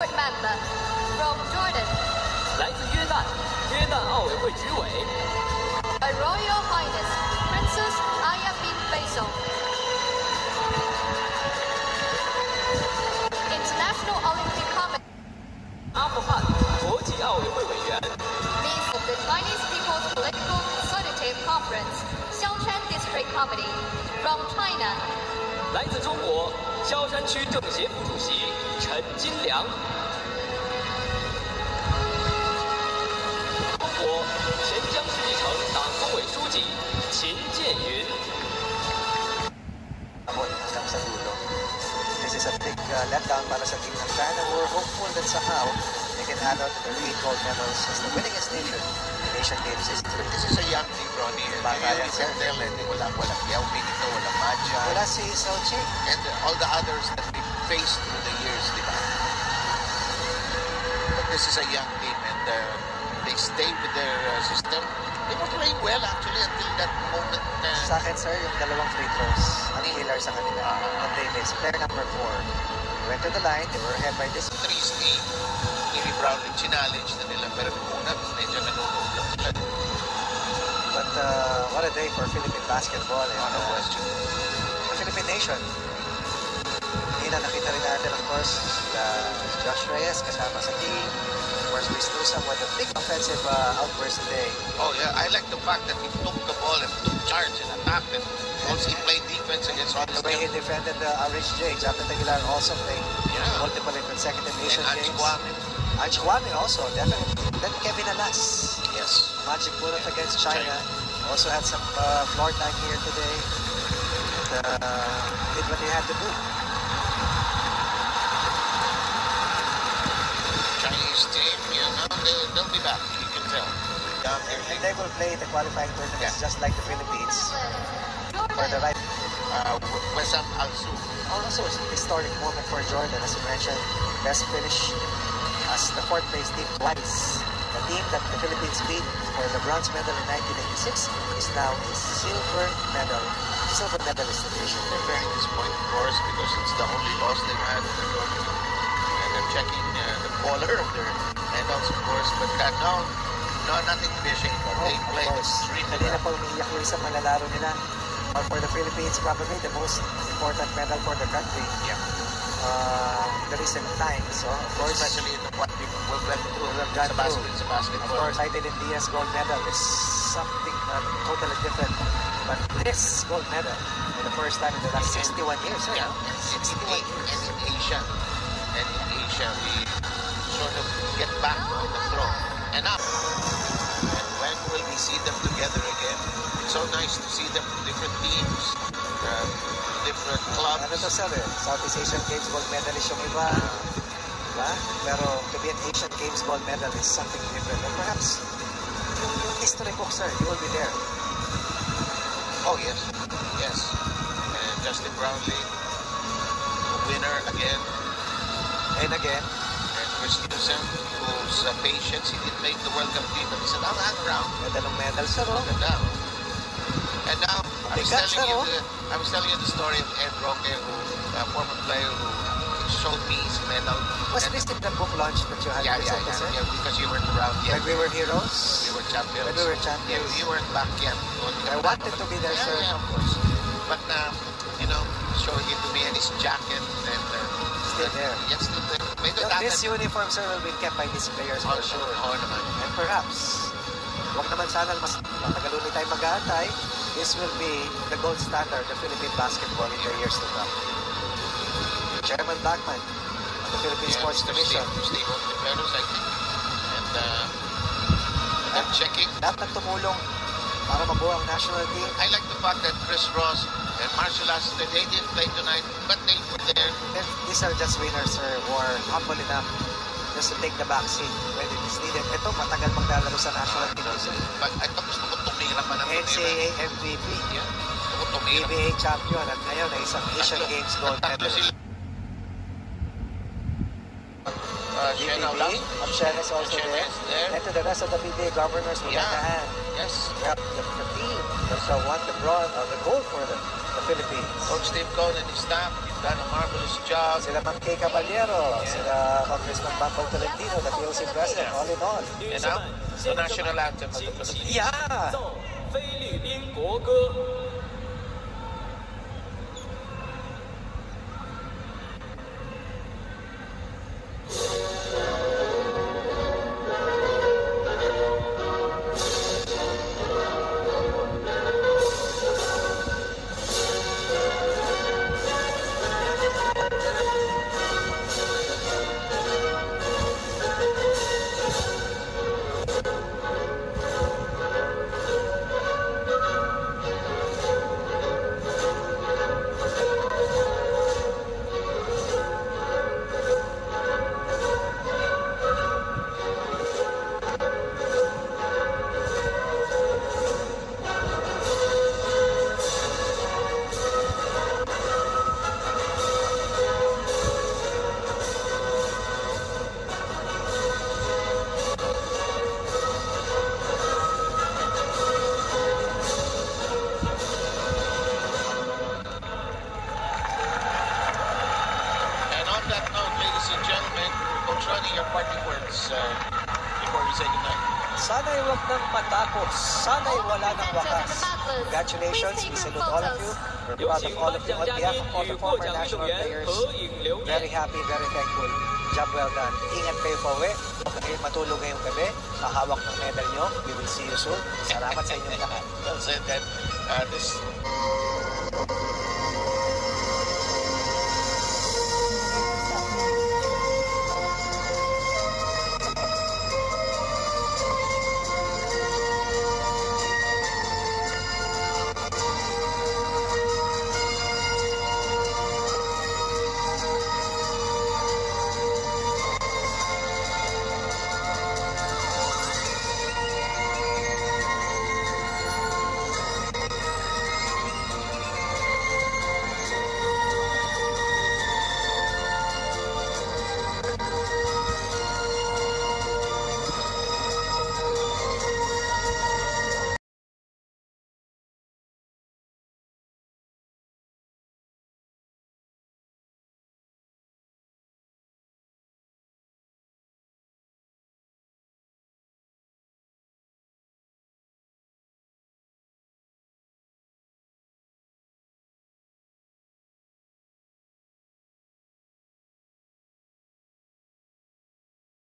Robert from Jordan. 来自约旦，约旦奥委会执委。By Royal Highness Princess Aya bin Faisal. International Olympic Committee. 阿富汗国际奥委会委员。This is the Chinese People's Political Consultative Conference, Xiaoshan District Committee from China. 来自中国。萧山区政协副主席陈金良，中国钱江市一城党工委书记秦建云。They can handle the recall medals as the winningest nation. Asian Games history. This is a young team, Ronnie. Bata yan, tell it. Walang, walang Yao Ming ito, walang Madja. Wala si Sochi. And all the others that we faced through the years, di ba? But this is a young team and uh, they stay with their uh, system. They were playing well actually until that moment. Uh, Sa akin, sir, yung dalawang free throws, ang killer sa kanila. Ang Davis, player number four. Went to the line, they were ahead by this. threes ni Amy Brownlee, challenge na nila. Pero nung una, medyo nanunulog sila. But uh, what a day for Philippine basketball and No uh, question. the Philippine nation. Course, the Josh Reyes kasama sa team. Of course, Chris Newsome with a big offensive uh, outburst today. Oh yeah, I like the fact that he took the ball and took charge and attacked it. Also, he played defense against all The way he defended uh, Rich J. Jonathan Aguilar also played Yeah. multiple in consecutive Asian And Games. Kouame. Angie also, definitely. Then Kevin Alas. Yes. Magic bullet against China. China. Also had some uh, floor time here today. And, uh, did what he had to do. Chinese team, you know, they'll, they'll be back. You can tell. Um, and they will play the qualifying tournaments Yeah. just like the Philippines for the right. uh, Wesam. Also, it's a historic moment for Jordan, as you mentioned. Best finish as the fourth place team twice. The team that the Philippines beat for the bronze medal in 1986 is now a silver medal, silver medalist in Asian They're very disappointed, of course, because it's the only loss they've had. Checking uh, the collar of their medals, of course. But uh, no, no, nothing to of. They Oh, of played course. extremely Kanina pa umiiyak yung isang manlalaro nila. Or for the Philippines, probably the most important medal for the country Yeah. uh, in the recent times. So, of course, Especially in the what we will We've sa gone basket, through. sa Of course, Titan Diaz gold medal is something uh, totally different. But this gold medal, for the first time in the last 61 years, Yeah, no? and, 61 in, years. and in Asia, and Asia, we sort of get back on the throne and up. And when will we see them together again? It's so nice to see them in different teams, uh, different clubs. Ano to, sir? eh? Southeast Asian Games gold medalist yung iba. Diba? Pero to be an Asian Games gold medal is something different. And perhaps, yung, yung history book, sir, you will be there. Oh yes, yes. And Justin Brownlee, winner again, And again, and Chris Newsome, whose uh, patience, he didn't make the World Cup team, but he said, I'll hang around. ganda ng medal, sir, oh. And now, and now I was telling you, the, I was telling you the story of Ed Roque, who a former player who showed me his medal. Was And- this in the book launch that you had yeah, yeah, yeah, yeah, because you weren't around yet. When we were heroes? We were champions. When we were Yeah, champions. you weren't back yet. I wanted to be there, yeah, sir. Yeah, of course. But uh, you know, showing it to me and his jacket and uh, Still there. Yes, still there. Now, This dapat- uniform, sir, will be kept by these players Oh, for sure. sure. Oo naman. And perhaps, wag naman sana mas matagal ulit tayo mag-aantay. This will be the gold standard of Philippine basketball in the years to come. Chairman Blackman of the Philippine Yeah, Sports Mr. Commission. Steve, Steve think. And uh, they're checking. Ng tumulong para mabuo ang national team. I like the fact that Chris Ross and Marshall Aston, they didn't play tonight, but they were there. And these are just winners, sir, who are humble enough just to take the back seat when it is needed. Ito, matagal maglalaro sa national team. But I thought gusto ko tumira pa ng. NCAA MVP, Yeah. PBA champion, at ngayon ay isang Asian Games gold medalist. uh, of Shen is also Shen there. Is there. And to the rest of the PBA governors, we yeah. hand. Yes. Help the, the team that shall want the broad or the goal for them, the Philippines. Coach Steve Cone and his staff, he's done a marvelous job. Sila Ma'am Kay Caballero, yeah. sila Congressman Bambol Tolentino, the POC President, yeah. all in all. And now, the national anthem of the Philippines. Yeah! Sana'y wag nang matapos. Sana'y wala nang wakas. Congratulations. We salute all of you. We're proud of all of you on behalf of all the former national players. Very happy, very thankful. Job well done. Ingat kayo pa uwi. Okay, matulog ngayong gabi. Mahawak ng medal nyo. We will see you soon. Salamat sa inyong lahat. Well said that. Uh, this...